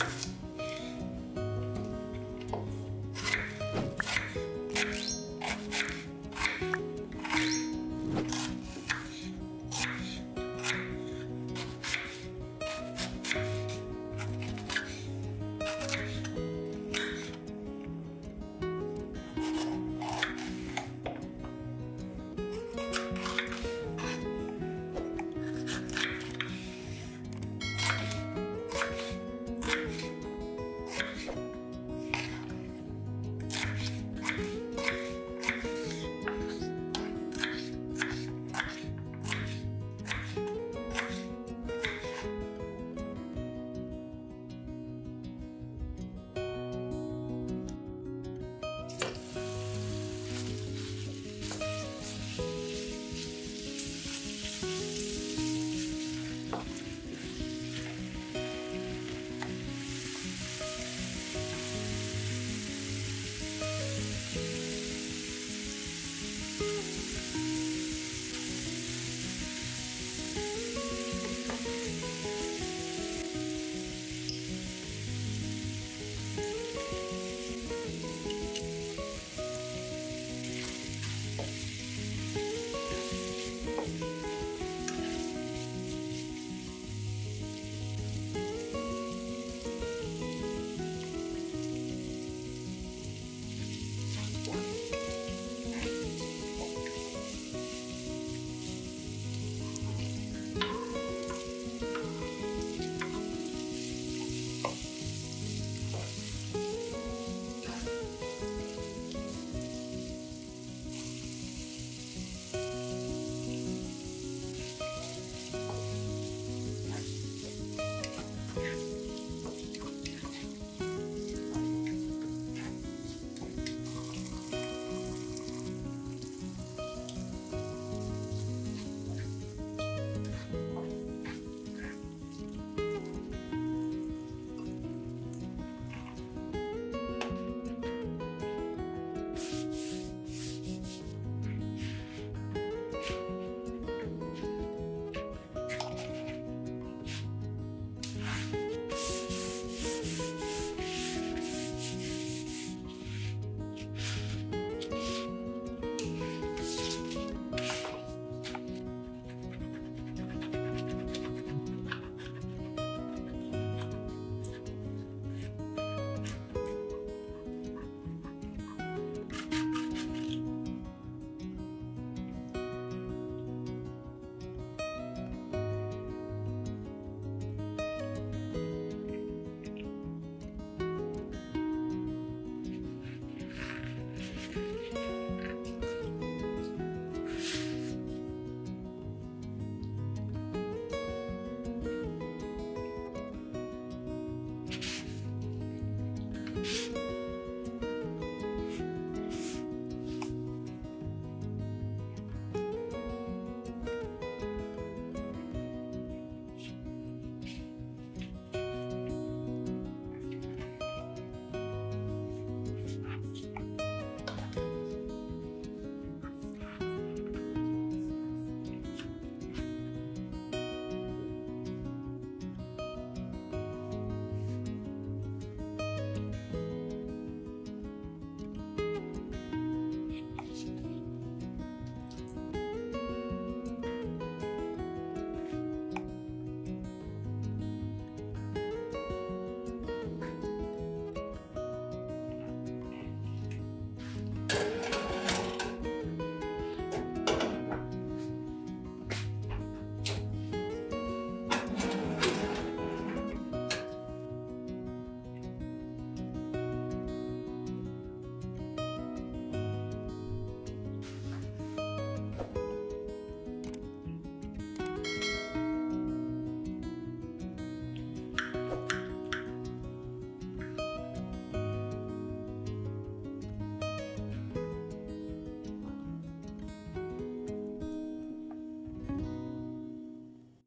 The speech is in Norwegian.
Bye.